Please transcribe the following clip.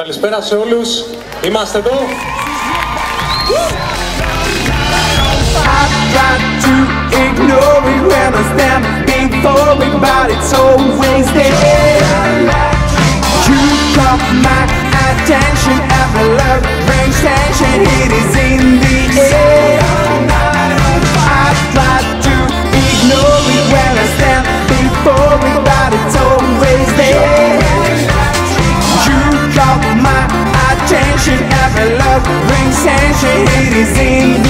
Καλησπέρα σε όλους. Είμαστε εδώ. You caught my attention, every love brings tension Bring it's in